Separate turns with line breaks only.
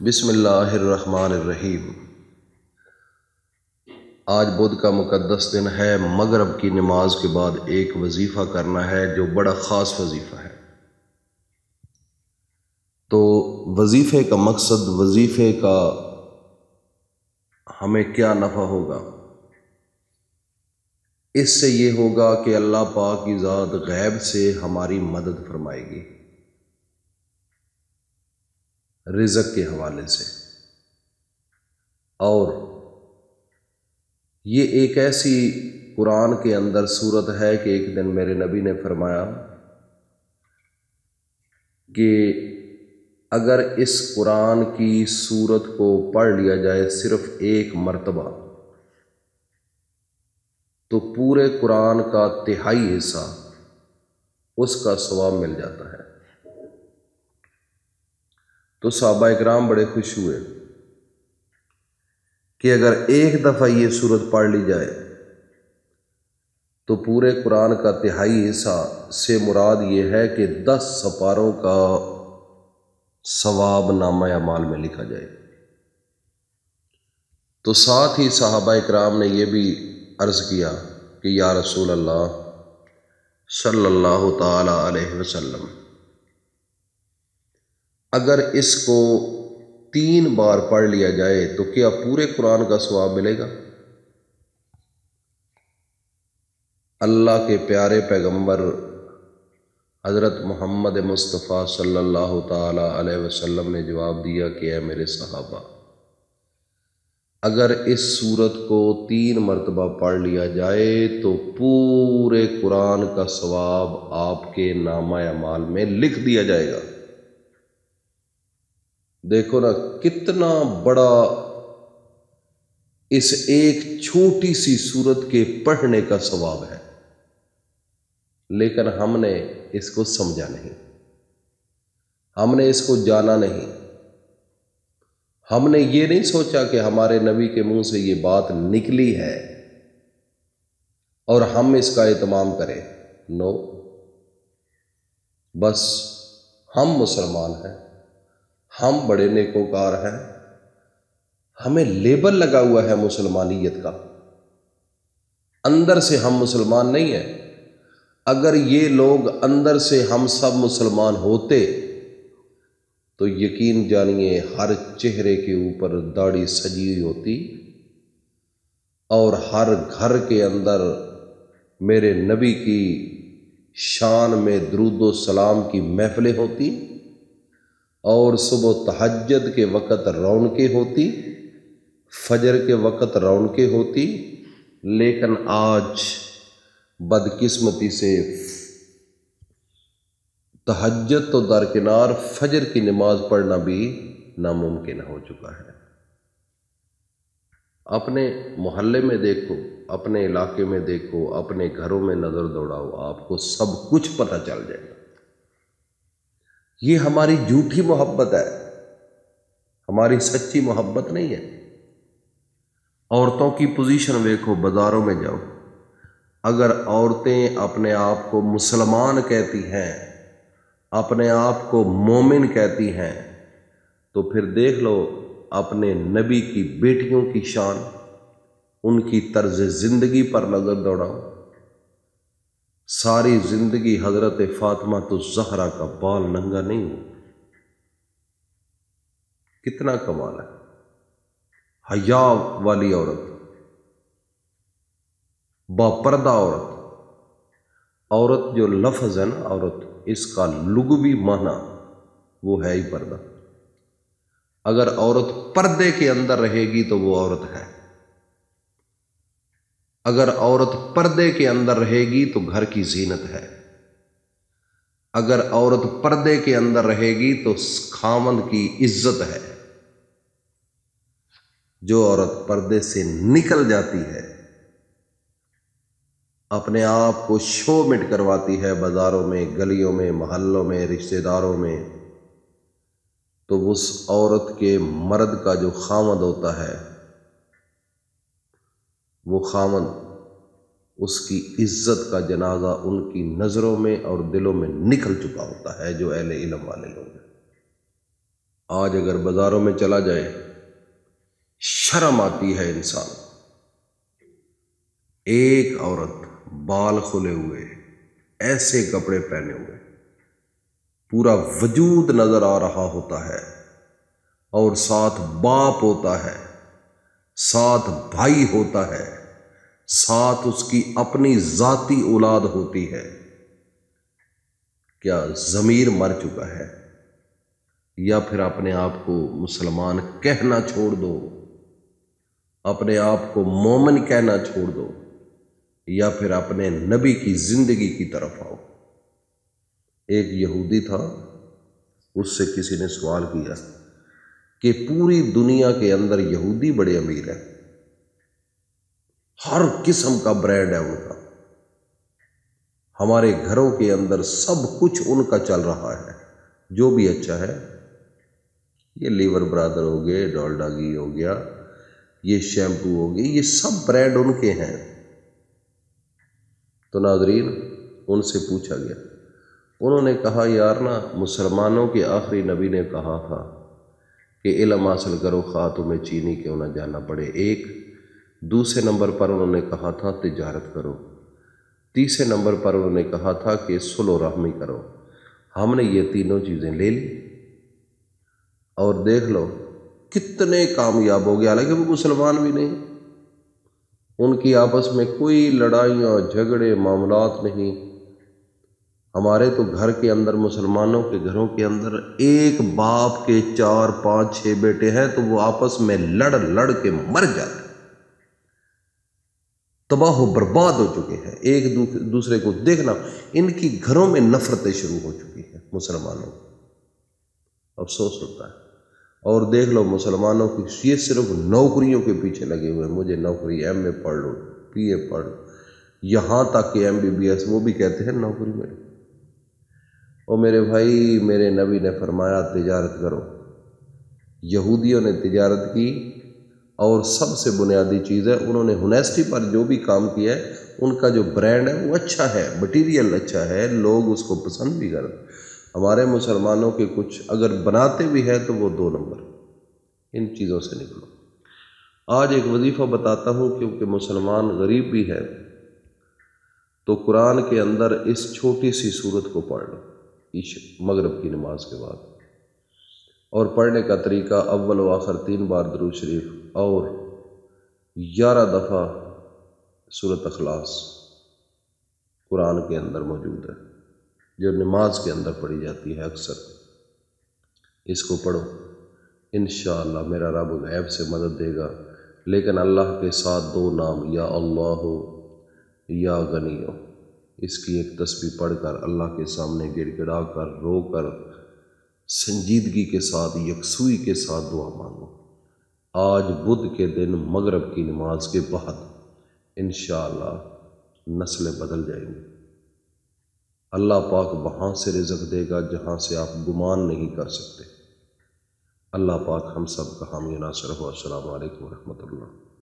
बिसमीम आज बुध का मुकद्दस दिन है, मगरब की नमाज़ के बाद एक वजीफ़ा करना है जो बड़ा ख़ास वजीफ़ा है। तो वजीफ़े का मकसद, वजीफ़े का हमें क्या नफ़ा होगा? इससे ये होगा कि अल्लाह पाक की ज़ात गैब से हमारी मदद फरमाएगी। रिजक के हवाले से। और ये एक ऐसी कुरान के अंदर सूरत है कि एक दिन मेरे नबी ने फरमाया कि अगर इस कुरान की सूरत को पढ़ लिया जाए सिर्फ़ एक मर्तबा तो पूरे कुरान का तिहाई हिस्सा उसका सवाब मिल जाता है। तो सहाबा इकराम बड़े खुश हुए कि अगर एक दफ़ा ये सूरत पढ़ ली जाए तो पूरे कुरान का तिहाई हिस्सा से मुराद ये है कि दस सपारों का सवाब नामा या माल में लिखा जाए। तो साथ ही साहबा इकराम ने यह भी अर्ज़ किया कि या रसूल अल्लाह सल्लल्लाहु अलैहि वसल्लम अगर इसको तीन बार पढ़ लिया जाए तो क्या पूरे कुरान का स्वाब मिलेगा? अल्लाह के प्यारे पैगंबर, हज़रत मोहम्मद मुस्तफ़ा सल्लल्लाहु अलैहि वसल्लम ने जवाब दिया कि है मेरे सहाबा, अगर इस सूरत को तीन मरतबा पढ़ लिया जाए तो पूरे कुरान का सवाब आपके नामा माल में लिख दिया जाएगा। देखो ना, कितना बड़ा इस एक छोटी सी सूरत के पढ़ने का स्वभाव है। लेकिन हमने इसको समझा नहीं। हमने इसको जाना नहीं। हमने ये नहीं सोचा कि हमारे नबी के मुँह से ये बात निकली है और हम इसका एहतमाम करें। नो बस हम मुसलमान हैं। हम बड़े नेकोकार हैं। हमें लेबल लगा हुआ है मुसलमानियत का। अंदर से हम मुसलमान नहीं हैं। अगर ये लोग अंदर से हम सब मुसलमान होते तो यकीन जानिए हर चेहरे के ऊपर दाढ़ी सजी हुई होती और हर घर के अंदर मेरे नबी की शान में द्रुदो सलाम की महफिलें होती। और सुबह तहजद के वक़्त रौनकें होती, फजर के वक़्त रौनकें होती, लेकिन आज बदकिस्मती से तहजद तो दरकिनार फजर की नमाज़ पढ़ना भी नामुमकिन हो चुका है। अपने मोहल्ले में देखो, अपने इलाके में देखो, अपने घरों में नज़र दौड़ाओ, आपको सब कुछ पता चल जाएगा। ये हमारी झूठी मोहब्बत है। हमारी सच्ची मोहब्बत नहीं है। औरतों की पोजीशन देखो, बाज़ारों में जाओ। अगर औरतें अपने आप को मुसलमान कहती हैं, अपने आप को मोमिन कहती हैं तो फिर देख लो अपने नबी की बेटियों की शान, उनकी तर्ज ज़िंदगी पर नज़र दौड़ाओ। सारी ज़िंदगी हज़रत फातिमा तो जहरा का बाल नंगा नहीं हो कितना कमाल है। हया वाली औरत, बापर्दा औरत औरत जो लफज है ना, औरत, इसका लुगवी माना वो है ही पर्दा। अगर औरत पर्दे के अंदर रहेगी तो वो औरत है। अगर औरत पर्दे के अंदर रहेगी तो घर की जीनत है। अगर औरत पर्दे के अंदर रहेगी तो खामंद की इज़्ज़त है। जो औरत पर्दे से निकल जाती है, अपने आप को शो मिट करवाती है बाज़ारों में, गलियों में मोहल्लों में, रिश्तेदारों में तो उस औरत के मर्द का जो खामद होता है वो खामन, उसकी इज़्ज़त का जनाजा उनकी नज़रों में और दिलों में निकल चुका होता है जो अहले इलम वाले लोग हैं। आज अगर बाजारों में चला जाए, शर्म आती है इंसान। एक औरत बाल खुले हुए, ऐसे कपड़े पहने हुए, पूरा वजूद नज़र आ रहा होता है और साथ बाप होता है। साथ भाई होता है, साथ उसकी अपनी जाति औलाद होती है। क्या ज़मीर मर चुका है? या फिर अपने आप को मुसलमान कहना छोड़ दो? अपने आप को मोमन कहना छोड़ दो? या फिर अपने नबी की ज़िंदगी की तरफ़ आओ? एक यहूदी था, उससे किसी ने सवाल किया कि पूरी दुनिया के अंदर यहूदी बड़े अमीर है। हर किस्म का ब्रांड है उनका। हमारे घरों के अंदर सब कुछ उनका चल रहा है। जो भी अच्छा है, ये लीवर ब्रादर हो गए डोल्डा घी हो गया, ये शैम्पू हो गए, ये सब ब्रांड उनके हैं। तो नाजरीन, उनसे पूछा गया। उन्होंने कहा, यार ना, मुसलमानों के आखिरी नबी ने कहा था कि इलम हासिल करो, खा तुम्हें चीनी क्यों ना जाना पड़े। एक, दूसरे नंबर पर उन्होंने कहा था, तजारत करो। तीसरे नंबर पर उन्होंने कहा था कि सुलो रहमी करो। हमने ये तीनों चीज़ें ले ली। और देख लो, कितने कामयाब हो गए। हालाँकि वो मुसलमान भी नहीं। उनकी आपस में कोई लड़ाइयाँ, झगड़े, मामलात नहीं। हमारे तो घर के अंदर, मुसलमानों के घरों के अंदर एक बाप के चार, पाँच, छह बेटे हैं तो वो आपस में लड़ लड़ के मर जाते तबाह बर्बाद हो चुके हैं, एक दूसरे को देखना। इनकी घरों में नफरतें शुरू हो चुकी हैं, मुसलमानों अफसोस होता है। और देख लो, मुसलमानों की, ये सिर्फ़ नौकरियों के पीछे लगे हुए हैं। मुझे नौकरी एम ए पढ़ लो, पी ए पढ़ लो। यहाँ तक कि एम बी बी एस, वो भी कहते हैं नौकरी में और मेरे भाई, मेरे नबी ने फरमाया, तिजारत करो। यहूदियों ने तिजारत की और सबसे बुनियादी चीज़ है, उन्होंने हुनेस्टी पर जो भी काम किया है, उनका जो ब्रांड है, वो अच्छा है, मटीरियल अच्छा है, लोग उसको पसंद भी करते हमारे मुसलमानों के कुछ अगर बनाते भी हैं तो वो दो नंबर। इन चीज़ों से निकलो। आज एक वजीफ़ा बताता हूँ, क्योंकि मुसलमान गरीब भी है तो कुरान के अंदर इस छोटी सी सूरत को पढ़ लो। ईश मगरब की नमाज़ के बाद। और पढ़ने का तरीका अव्वल व आखिर तीन बार दरू शरीफ और ग्यारह दफ़ा सूरत अखलास कुरान के अंदर मौजूद है, जो नमाज़ के अंदर पढ़ी जाती है अक्सर। इसको पढ़ो। इन मेरा रब गैब से मदद देगा, लेकिन अल्लाह के साथ दो नाम, या अल्लाह हो या गनी हो। इसकी एक तस्वीर पढ़कर, अल्लाह के सामने गिड़गिड़ा कर रो कर संजीदगी के साथ, यकसुई के साथ दुआ मांगो। आज बुध के दिन मगरब की नमाज़ के बाद इन नस्लें बदल जाएँगी। अल्लाह पाक वहाँ से रिजक देगा जहाँ से आप गुमान नहीं कर सकते। अल्लाह पाक हम सब का हामी नासर हो। असल